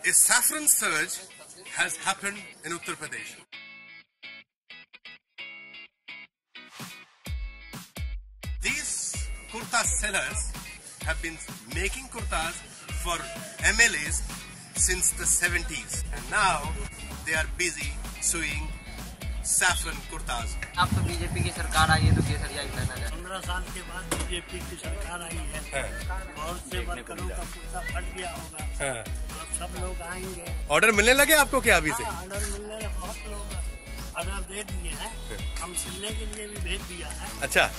A saffron surge has happened in Uttar Pradesh. These kurta sellers have been making kurtas for MLAs since the 70s and now they are busy sewing saffron kurtas. अब तो BJP की सरकार आई है तो केसरिया ही पहना जाए पंद्रह साल के बाद बीजेपी की सरकार आई है बहुत से वर्करों का कुर्ता फट गया होगा अब सब लोग आएँगे। ऑर्डर मिलने लगे आपको क्या अभी से? हाँ, ऑर्डर मिलने लगे बहुत लोग। ऑर्डर दे दिए हैं। हम सिलने के लिए भी भेज दिया है। अच्छा।